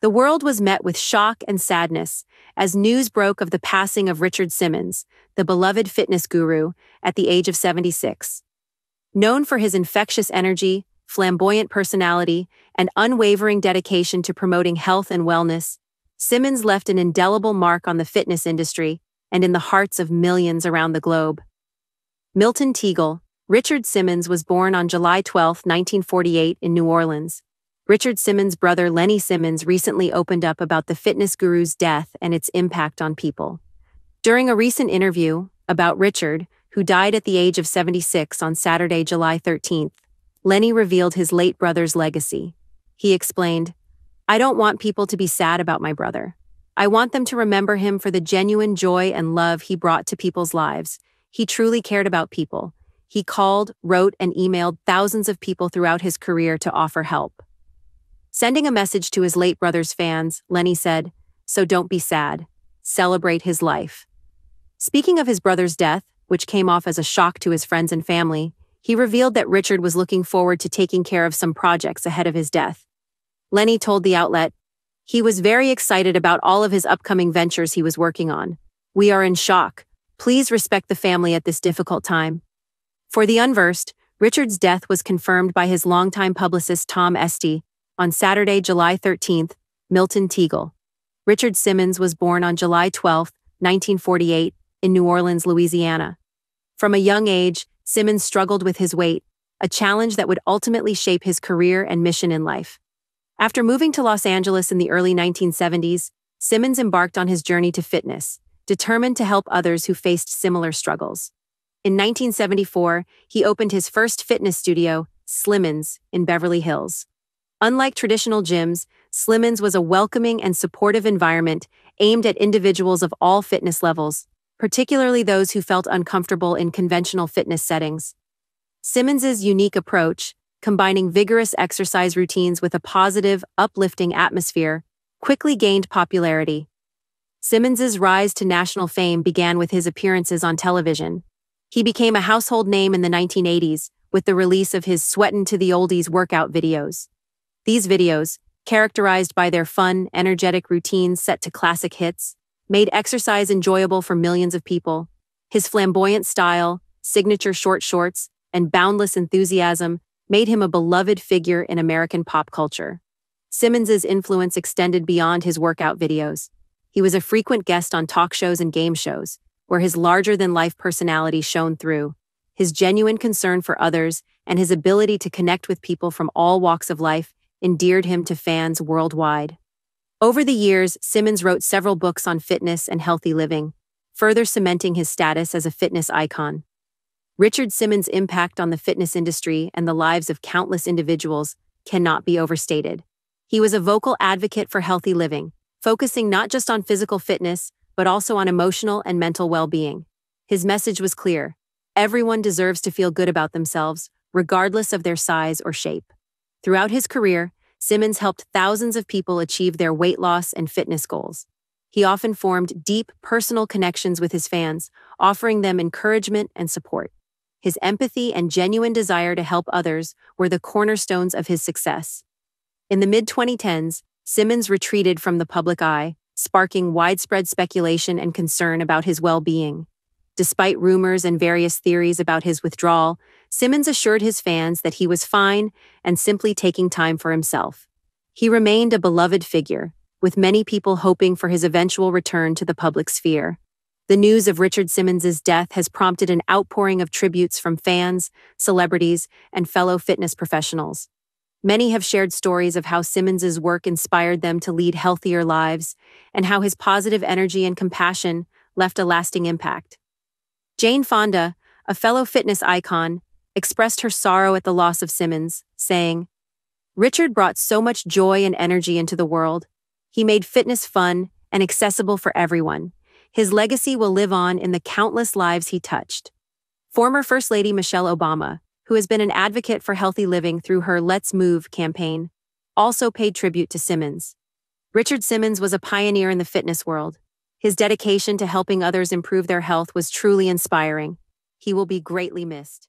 The world was met with shock and sadness as news broke of the passing of Richard Simmons, the beloved fitness guru, at the age of 76. Known for his infectious energy, flamboyant personality, and unwavering dedication to promoting health and wellness, Simmons left an indelible mark on the fitness industry and in the hearts of millions around the globe. Milton Teagle, Richard Simmons was born on July 12, 1948, in New Orleans. Richard Simmons' brother Lenny Simmons recently opened up about the fitness guru's death and its impact on people. During a recent interview about Richard, who died at the age of 76 on Saturday, July 13th, Lenny revealed his late brother's legacy. He explained, I don't want people to be sad about my brother. I want them to remember him for the genuine joy and love he brought to people's lives. He truly cared about people. He called, wrote, and emailed thousands of people throughout his career to offer help. Sending a message to his late brother's fans, Lenny said, So don't be sad. Celebrate his life. Speaking of his brother's death, which came off as a shock to his friends and family, he revealed that Richard was looking forward to taking care of some projects ahead of his death. Lenny told the outlet, he was very excited about all of his upcoming ventures he was working on. We are in shock. Please respect the family at this difficult time. For the unversed, Richard's death was confirmed by his longtime publicist Tom Estey, on Saturday, July 13th, Milton Teagle. Richard Simmons was born on July 12, 1948, in New Orleans, Louisiana. From a young age, Simmons struggled with his weight, a challenge that would ultimately shape his career and mission in life. After moving to Los Angeles in the early 1970s, Simmons embarked on his journey to fitness, determined to help others who faced similar struggles. In 1974, he opened his first fitness studio, Slimmons, in Beverly Hills. Unlike traditional gyms, Slimmons was a welcoming and supportive environment aimed at individuals of all fitness levels, particularly those who felt uncomfortable in conventional fitness settings. Simmons's unique approach, combining vigorous exercise routines with a positive, uplifting atmosphere, quickly gained popularity. Simmons's rise to national fame began with his appearances on television. He became a household name in the 1980s with the release of his Sweatin' to the Oldies workout videos. These videos, characterized by their fun, energetic routines set to classic hits, made exercise enjoyable for millions of people. His flamboyant style, signature short shorts, and boundless enthusiasm made him a beloved figure in American pop culture. Simmons's influence extended beyond his workout videos. He was a frequent guest on talk shows and game shows, where his larger-than-life personality shone through. His genuine concern for others and his ability to connect with people from all walks of life endeared him to fans worldwide. Over the years, Simmons wrote several books on fitness and healthy living, further cementing his status as a fitness icon. Richard Simmons' impact on the fitness industry and the lives of countless individuals cannot be overstated. He was a vocal advocate for healthy living, focusing not just on physical fitness, but also on emotional and mental well-being. His message was clear. Everyone deserves to feel good about themselves, regardless of their size or shape. Throughout his career, Simmons helped thousands of people achieve their weight loss and fitness goals. He often formed deep personal connections with his fans, offering them encouragement and support. His empathy and genuine desire to help others were the cornerstones of his success. In the mid 2010s, Simmons retreated from the public eye, sparking widespread speculation and concern about his well being. Despite rumors and various theories about his withdrawal, Simmons assured his fans that he was fine and simply taking time for himself. He remained a beloved figure, with many people hoping for his eventual return to the public sphere. The news of Richard Simmons's death has prompted an outpouring of tributes from fans, celebrities, and fellow fitness professionals. Many have shared stories of how Simmons's work inspired them to lead healthier lives and how his positive energy and compassion left a lasting impact. Jane Fonda, a fellow fitness icon, expressed her sorrow at the loss of Simmons, saying, Richard brought so much joy and energy into the world. He made fitness fun and accessible for everyone. His legacy will live on in the countless lives he touched. Former First Lady Michelle Obama, who has been an advocate for healthy living through her Let's Move campaign, also paid tribute to Simmons. Richard Simmons was a pioneer in the fitness world. His dedication to helping others improve their health was truly inspiring. He will be greatly missed.